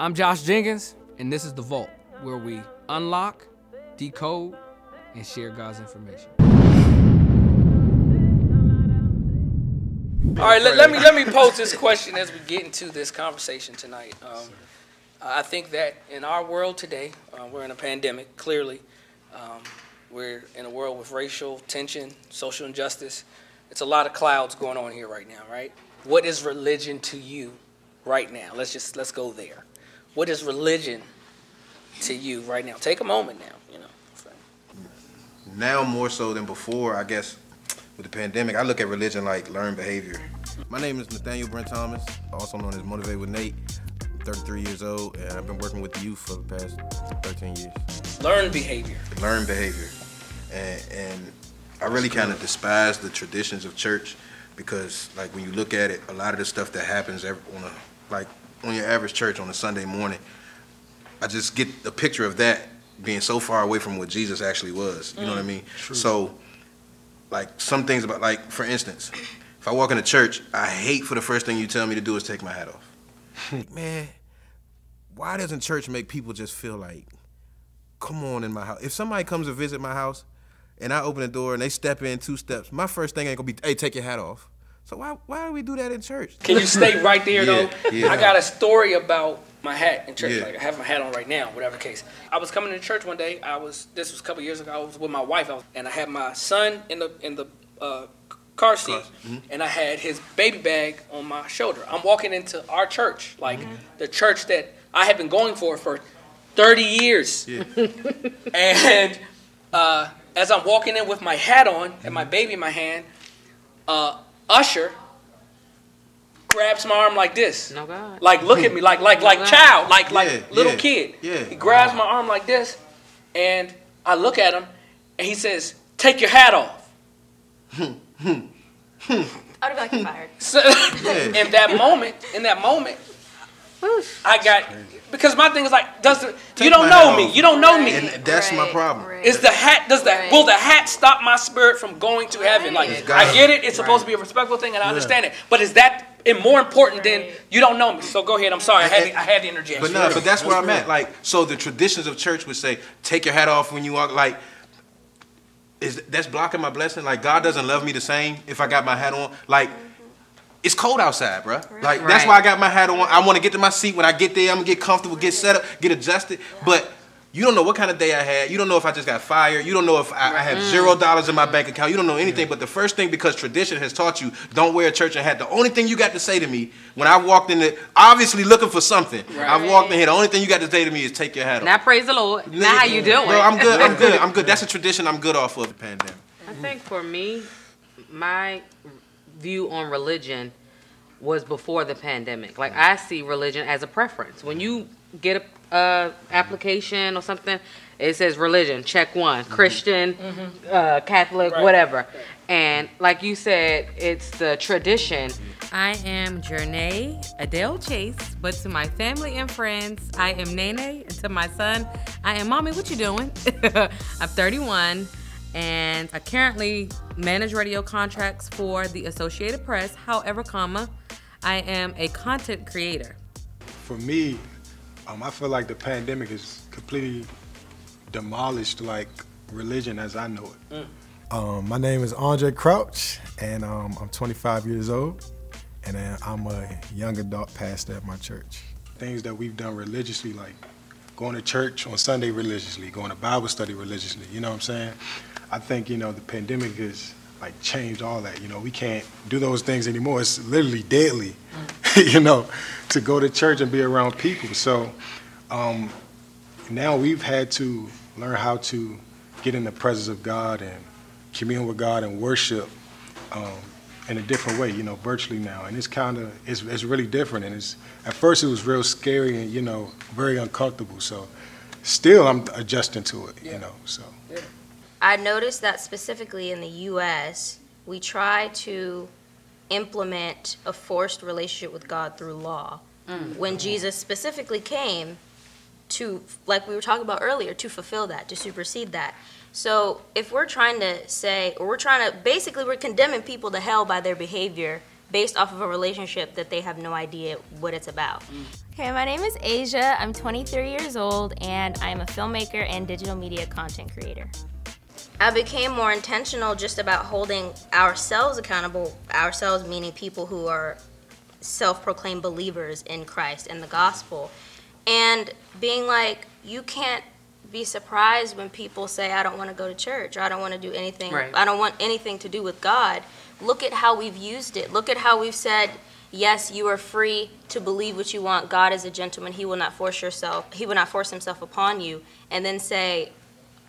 I'm Josh Jenkins, and this is The Vault, where we unlock, decode, and share God's information. All right, let, let me let me pose this question as we get into this conversation tonight. Um, I think that in our world today, uh, we're in a pandemic. Clearly, um, we're in a world with racial tension, social injustice. It's a lot of clouds going on here right now, right? What is religion to you right now? Let's just let's go there. What is religion to you right now? Take a moment now, you know. Now more so than before, I guess, with the pandemic, I look at religion like learned behavior. My name is Nathaniel Brent Thomas, also known as Motivate with Nate. I'm 33 years old, and I've been working with youth for the past 13 years. Learned behavior. Learned behavior, and, and I really kind of despise the traditions of church because, like, when you look at it, a lot of the stuff that happens on a like on your average church on a Sunday morning, I just get a picture of that being so far away from what Jesus actually was. You know what I mm. mean? True. So, like some things about like for instance, if I walk into church, I hate for the first thing you tell me to do is take my hat off. Man, why doesn't church make people just feel like, come on in my house? If somebody comes to visit my house and I open the door and they step in two steps, my first thing ain't gonna be, hey, take your hat off. So why why do we do that in church? Can you stay right there though? Yeah, yeah. I got a story about my hat in church. Yeah. Like I have my hat on right now, whatever the case. I was coming to church one day. I was this was a couple years ago. I was with my wife, I was, and I had my son in the in the uh, car seat, mm-hmm. and I had his baby bag on my shoulder. I'm walking into our church, like Mm-hmm. the church that I have been going for for 30 years. Yeah. And uh, as I'm walking in with my hat on and my baby in my hand, uh, Usher grabs my arm like this. No God. Like look at me, like like like child, like like Yeah, little yeah, kid. yeah. He grabs my arm like this, and I look at him, and he says, "Take your hat off." I'd be like, fired. So in that moment, in that moment, I got because my thing is like, does the, you don't know hat me, you don't know me. And that's my problem. right. Is the hat does the Right. will the hat stop my spirit from going to heaven? Like I get it, it's supposed to be a respectful thing, and I understand it. But is that and more important than you don't know me? So go ahead. I'm sorry, I had the, I had the energy. But no, but that's where I'm at. Like, so the traditions of church would say, take your hat off when you walk. Like, is that's blocking my blessing? Like, God doesn't love me the same if I got my hat on. Like, it's cold outside, bro. Like, that's Right. why I got my hat on. I want to get to my seat. When I get there, I'm gonna get comfortable, get set up, get adjusted. But you don't know what kind of day I had. You don't know if I just got fired. You don't know if I, I have zero mm. dollars in my bank account. You don't know anything. But the first thing, because tradition has taught you, don't wear a church hat. The only thing you got to say to me when I walked in, the, obviously looking for something. I walked in here. The only thing you got to say to me is take your hat off. Now praise the Lord. Now how you doing? Bro, I'm good. I'm good. I'm good. That's a tradition I'm good off of the pandemic. I think for me, my view on religion was before the pandemic. Like I see religion as a preference. When you get a uh, application or something, it says religion. Check one: Christian, uh, Catholic, Right. whatever. And like you said, it's the tradition. I am Jernay Adele Chase, but to my family and friends, I am Nene, and to my son, I am Mommy. What you doing? I'm 31, and I currently manage radio contracts for the Associated Press. However, comma, I am a content creator. For me, um, I feel like the pandemic has completely demolished like religion as I know it. Um, my name is Andre Crouch, and um, I'm 25 years old, and uh, I'm a young adult pastor at my church. Things that we've done religiously, like going to church on Sunday religiously, going to Bible study religiously. You know what I'm saying? I think you know the pandemic has like changed all that. You know, we can't do those things anymore. It's literally deadly, you know, to go to church and be around people. So um, now we've had to learn how to get in the presence of God and commune with God and worship um, in a different way, you know, virtually now. And it's kind of, it's, it's really different. And it's, at first it was real scary and, you know, very uncomfortable. So still I'm adjusting to it, you know, so. I noticed that specifically in the U.S., we try to implement a forced relationship with God through law. Mm. When Jesus specifically came to, like we were talking about earlier, to fulfill that, to supersede that. So if we're trying to say, or we're trying to, basically, we're condemning people to hell by their behavior based off of a relationship that they have no idea what it's about. Mm. Okay, my name is Asia. I'm 23 years old and I'm a filmmaker and digital media content creator. I became more intentional just about holding ourselves accountable, ourselves meaning people who are self proclaimed believers in Christ and the gospel, and being like, you can't be surprised when people say, I don't want to go to church or I don't want to do anything, Right. I don't want anything to do with God. Look at how we've used it. Look at how we've said, yes, you are free to believe what you want. God is a gentleman. He will not force yourself, he will not force himself upon you. And then say,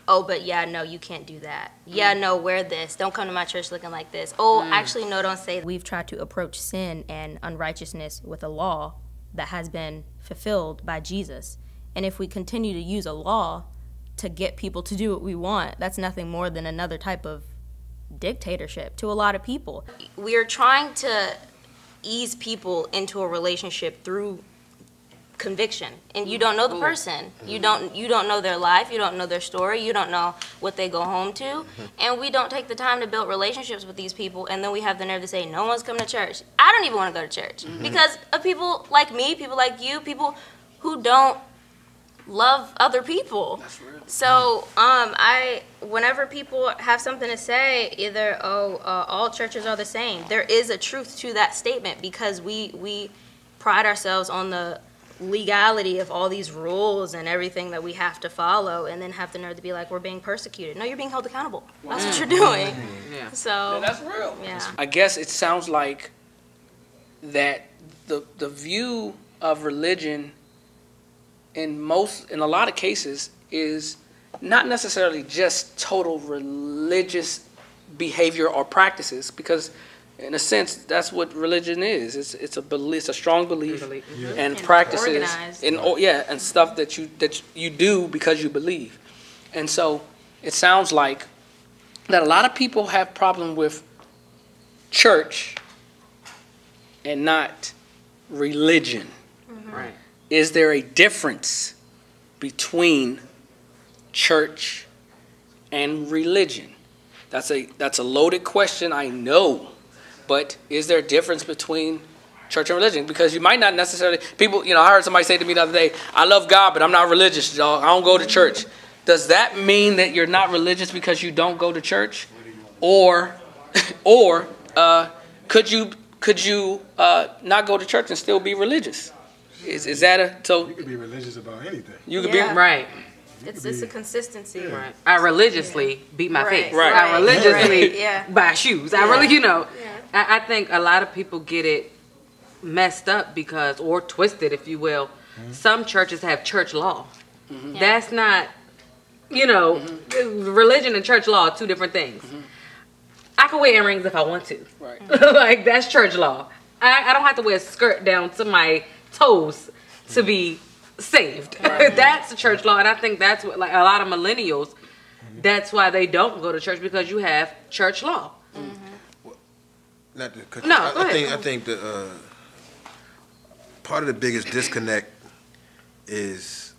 oh, but yeah, no, you can't do that. Yeah, no, wear this. Don't come to my church looking like this. Oh, mm. actually, no, don't say that. We've tried to approach sin and unrighteousness with a law that has been fulfilled by Jesus. And if we continue to use a law to get people to do what we want, that's nothing more than another type of dictatorship to a lot of people. We are trying to ease people into a relationship through conviction. And you don't know the person. You don't you don't know their life. You don't know their story. You don't know what they go home to. And we don't take the time to build relationships with these people and then we have the nerve to say no one's coming to church. I don't even want to go to church because of people like me people like you people who don't love other people. So um, I, whenever people have something to say, either oh, uh, all churches are the same. There is a truth to that statement because we we pride ourselves on the legality of all these rules and everything that we have to follow, and then have the nerve to be like, we're being persecuted. No, you're being held accountable. That's what you're doing. Yeah. So That's real. yeah. I guess it sounds like that the the view of religion in most in a lot of cases is not necessarily just total religious behavior or practices because in a sense that's what religion is. It's it's a belief it's a strong belief Belief. Mm-hmm. and, And practices organized. and yeah and stuff that you that you do because you believe. And so it sounds like that a lot of people have problem with church and not religion. Mm-hmm. Right. is there a difference between church and religion? That's a that's a loaded question i know but is there a difference between church and religion because you might not necessarily people you know i heard somebody say to me the other day i love god but i'm not religious dog i don't go to church does that mean that you're not religious because you don't go to church or or uh, could you could you uh, not go to church and still be religious is, is that a so You could be religious about anything. you could Yeah. be Right. It's it's a consistency. Right. I religiously beat my Right, face. right, I religiously right, yeah. buy shoes. I really, you know, Yeah. I, I think a lot of people get it messed up because, or twisted, if you will. Mm-hmm. Some churches have church law. Mm-hmm. That's not, you know, mm-hmm. religion and church law are two different things. I can wear earrings if I want to. right like that's church law. I, I don't have to wear a skirt down to my toes to be saved. that's the church law, and I think that's what like a lot of millennials. That's why they don't go to church because you have church law. Not to cut No, you- I, go I ahead. think I think the uh, part of the biggest disconnect is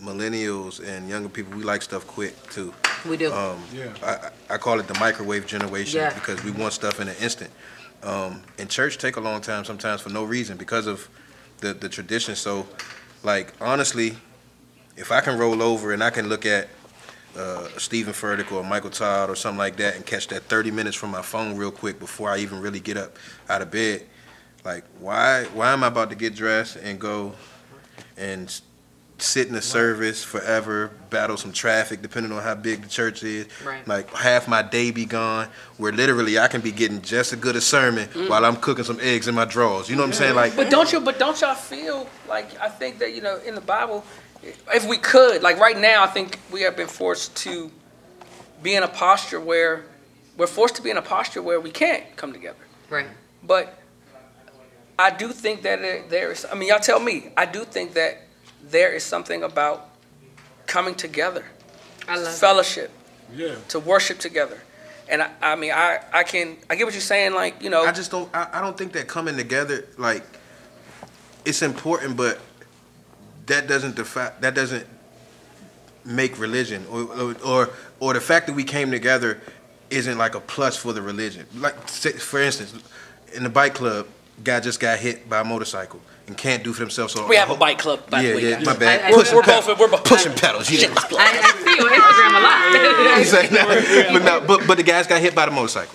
millennials and younger people. We like stuff quick too. We do. Um, Yeah. I, I I call it the microwave generation Yeah. because we want stuff in an instant. Um, and church take a long time sometimes for no reason because of the the tradition. So, like honestly, if I can roll over and I can look at uh, Steven Furtick or Michael Todd or something like that and catch that 30 minutes from my phone real quick before I even really get up out of bed, like why why am I about to get dressed and go and sit in a service forever, battle some traffic depending on how big the church is. Right. Like half my day be gone where literally I can be getting just as good a sermon mm. while I'm cooking some eggs in my drawers. You know what I'm saying? Mm. Like But don't you? But don't y'all feel like I think that you know in the Bible, if we could, like right now, I think we have been forced to be in a posture where we're forced to be in a posture where we can't come together. right. But I do think that there- there is. I mean, y'all tell me. I do think that there is something about coming together, I love it. fellowship, Yeah. to worship together. And I, I mean, I, I can, I get what you're saying. Like, you know, I just don't. I, I don't think that coming together, like, it's important, but that doesn't defi- That doesn't make religion, or, or or or the fact that we came together isn't like a plus for the religion. Like, say, for instance, in the bike club, guy just got hit by a motorcycle and can't do for themselves. So We have a bike club, by yeah, the way. yeah, guys. my bad. I- I- pushing We're pedals, both- we're both- pushing pedals. You know. I, I see you on Instagram a lot. He's like, nah. but, no, but but the guys got hit by the motorcycle.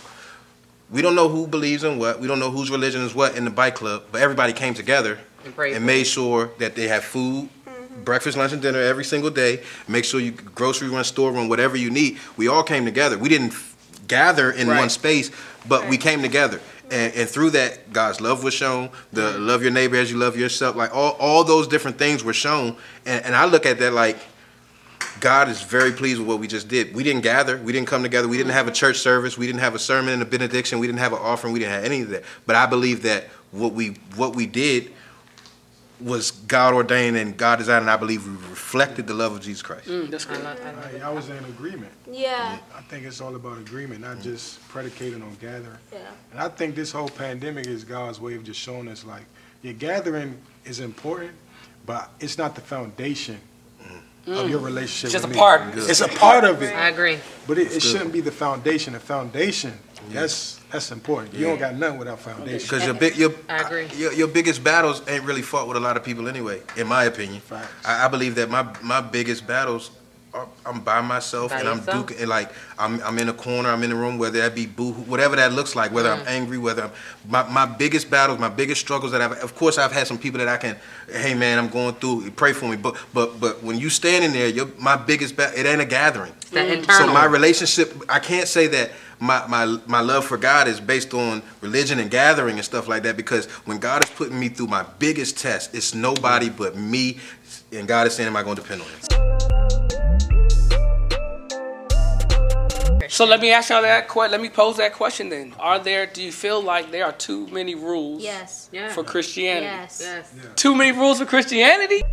We don't know who believes in what. We don't know whose religion is what in the bike club. But everybody came together And and made sure that they have food, mm-hmm. breakfast, lunch, and dinner every single day. Make sure you grocery run, store run, whatever you need. We all came together. We didn't gather in Right. one space, but we came together. And, and through that, God's love was shown. The mm-hmm. love your neighbor as you love yourself. Like all, all those different things were shown. And, and I look at that like God is very pleased with what we just did. We didn't gather. We didn't come together. We didn't have a mm-hmm. church service. We didn't have a sermon and a benediction. We didn't have an offering. We didn't have any of that. But I believe that what we what we did was God ordained and God designed, and I believe we reflected the love of Jesus Christ. Mm, that's good. Right, I was in agreement. Yeah, I think it's all about agreement, not just predicated on gathering. yeah. And I think this whole pandemic is God's way of just showing us like, your gathering is important, but it's not the foundation of your relationship Just with a me. part. It's a part of it, I agree. but it, it shouldn't be the foundation. The foundation, that's that's important. You don't got nothing without foundation. Because your big your, I agree. your your biggest battles ain't really fought with a lot of people anyway, in my opinion. Facts. I, I believe that my my biggest battles are I'm by myself By and I'm yourself? duking and like I'm I'm in a corner, I'm in a room, whether that be boo whatever that looks like, whether Mm. I'm angry, whether I'm my, my biggest battles, my biggest struggles that I've of course I've had some people that I can, hey man, I'm going through, pray for me. But but but when you standing there, your my biggest battle it ain't a gathering. That So my relationship, I can't say that my, my my love for God is based on religion and gathering and stuff like that because when God is putting me through my biggest test, it's nobody but me, and God is saying, "Am I going to depend on him? So let me ask y'all that question. Let me pose that question then. Are there, do you feel like there are too many rules Yes. for Christianity? Yes. Yes. Too many rules for Christianity?